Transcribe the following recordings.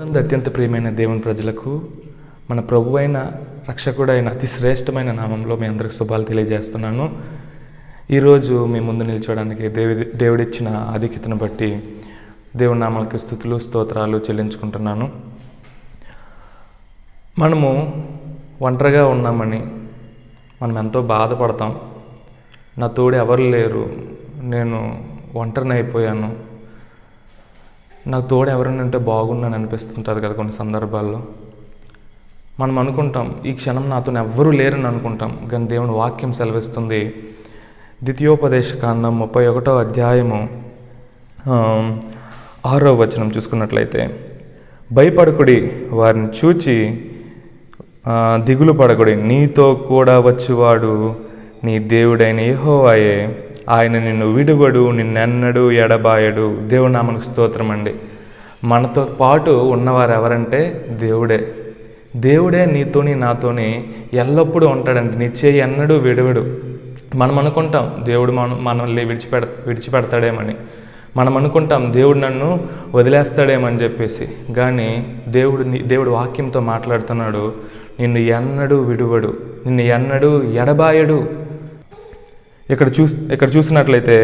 అత్యంత ప్రియమైన దేవుని ప్రజలకు మన ప్రభు అయిన రక్షకుడైన అతి శ్రేష్టమైన నామంలో మీ అందరికి శుభాలు తెలియజేస్తున్నాను. ఈరోజు మీ ముందు నిల్చోవడానికి దేవి దేవుడిచ్చిన ఆధిక్యతను బట్టి దేవుని నామాలకి స్థుతులు స్తోత్రాలు చెల్లించుకుంటున్నాను. మనము ఒంటరిగా ఉన్నామని మనం ఎంతో బాధపడతాం. నా తోడు ఎవరు లేరు. నేను ఒంటరిని అయిపోయాను. నాకు తోడు ఎవరైనా ఉంటే బాగున్నాను అనిపిస్తుంటుంది కదా కొన్ని సందర్భాల్లో. మనం అనుకుంటాం ఈ క్షణం నాతో ఎవ్వరూ లేరని అనుకుంటాం కానీ దేవుని వాక్యం సెలవిస్తుంది. ద్వితీయోపదేశ కాండం ముప్పై ఒకటో అధ్యాయము ఆరో వచనం చూసుకున్నట్లయితే భయపడకుడి వారిని చూచి దిగులు పడకుడి నీతో కూడా వచ్చేవాడు నీ దేవుడైన యెహోవాయే. ఆయన నిన్ను విడువడు నిన్నెన్నడు ఎడబాయడు. దేవుడు నామకు స్తోత్రం అండి. మనతో పాటు ఉన్నవారు ఎవరంటే దేవుడే. దేవుడే నీతోని నాతోని ఎల్లప్పుడూ ఉంటాడండి. నీ చేయి ఎన్నడూ విడవడు. మనం అనుకుంటాం దేవుడు మన మనల్ని విడిచిపెడ విడిచిపెడతాడేమని. మనం అనుకుంటాం దేవుడు నన్ను వదిలేస్తాడేమని చెప్పేసి. కానీ దేవుడు దేవుడు వాక్యంతో మాట్లాడుతున్నాడు. నిన్ను ఎన్నడూ విడువడు. నిన్ను ఎన్నడూ ఎడబాయడు. ఇక్కడ చూస్ ఇక్కడ చూసినట్లయితే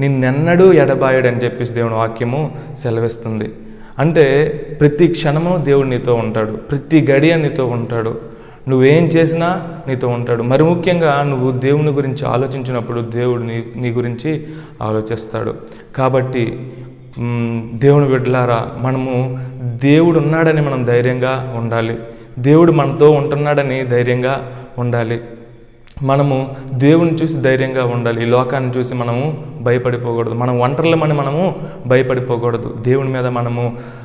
నిన్నెన్నడూ ఎడబాయడు అని చెప్పేసి దేవుని వాక్యము సెలవిస్తుంది. అంటే ప్రతి క్షణము దేవుడు నీతో ఉంటాడు. ప్రతి గడియ నీతో ఉంటాడు. నువ్వేం చేసినా నీతో ఉంటాడు. మరి ముఖ్యంగా నువ్వు దేవుని గురించి ఆలోచించినప్పుడు దేవుడు నీ నీ గురించి ఆలోచిస్తాడు. కాబట్టి దేవుని బిడ్డలారా మనము దేవుడు ఉన్నాడని మనం ధైర్యంగా ఉండాలి. దేవుడు మనతో ఉంటున్నాడని ధైర్యంగా ఉండాలి. మనము దేవుని చూసి ధైర్యంగా ఉండాలి. ఈ లోకాన్ని చూసి మనము భయపడిపోకూడదు. మనం ఒంటరిలమని మనము భయపడిపోకూడదు. దేవుని మీద మనము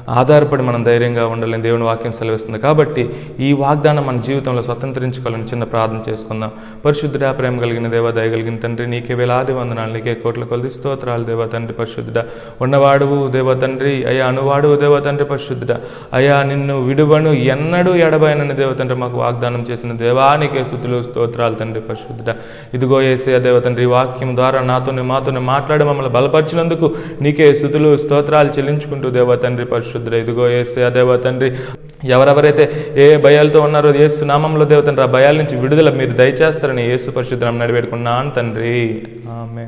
ఆధారపడి మనం ధైర్యంగా ఉండాలని దేవుని వాక్యం సెలవిస్తుంది. కాబట్టి ఈ వాగ్దానం మన జీవితంలో స్వతంత్రించుకోవాలని చిన్న ప్రార్థన చేసుకుందాం. పరిశుద్ధుడా ప్రేమ కలిగిన దేవ దయ కలిగిన తండ్రి నీకే వేలాది వందనాలు నీకే కోట్ల కొలది స్తోత్రాలు దేవ తండ్రి పరిశుద్ధుడా. ఉన్నవాడువు దేవ తండ్రి అయ్యా అనువాడువు దేవ తండ్రి పరిశుద్ధుడా. అయ్యా నిన్ను విడువను ఎన్నడూ ఎడబైనని దేవ తండ్రి మాకు వాగ్దానం చేసిన దేవానికే స్థుతులు స్తోత్రాలు తండ్రి పరిశుద్ధుడా. ఇదిగో ఏసే దేవ తండ్రి వాక్యం ద్వారా నాతోని మాతోని మాట్లాడి మమ్మల్ని బలపరిచినందుకు నీకే స్థుతులు స్తోత్రాలు చెల్లించుకుంటూ దేవ తండ్రి పరిశుద్ధుడ ఇదిగో ఏసే దేవ తండ్రి ఎవరెవరైతే ఏ భయాలతో ఉన్నారో ఏసు నామంలో దేవతండ్రి ఆ భయాల నుంచి విడుదల మీరు దయచేస్తారని ఏసు పరిశుద్ధం నడివేడుకున్నాను తండ్రి. ఆమె